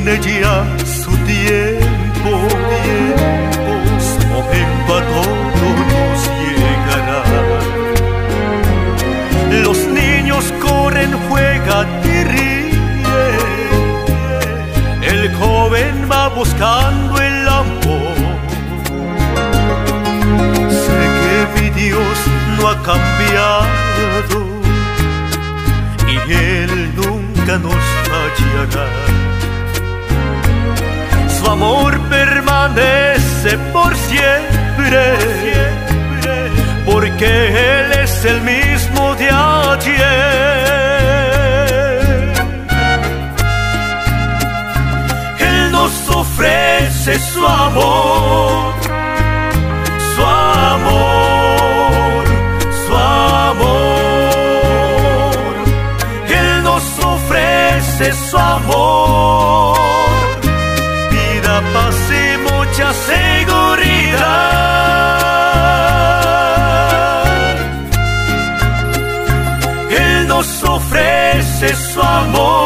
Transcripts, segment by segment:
tiene ya su tiempo, tiempo, su momento a nos llegará. Los niños corren, juegan y ríen, el joven va buscando el amor. Sé que mi Dios no ha cambiado y Él nunca nos fallará. Su amor permanece por siempre, porque Él es el mismo de ayer. Él nos ofrece su amor su amor, vida, mucha seguridad. Él nos ofrece su amor,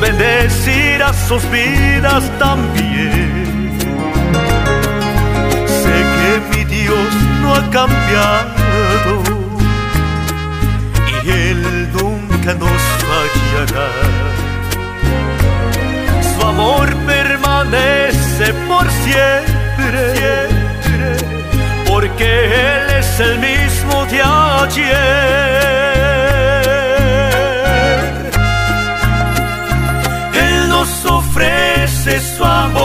bendecirá sus vidas también. Sé que mi Dios no ha cambiado y Él nunca nos fallará. Su amor permanece por siempre, porque Él es el mismo de ayer. sois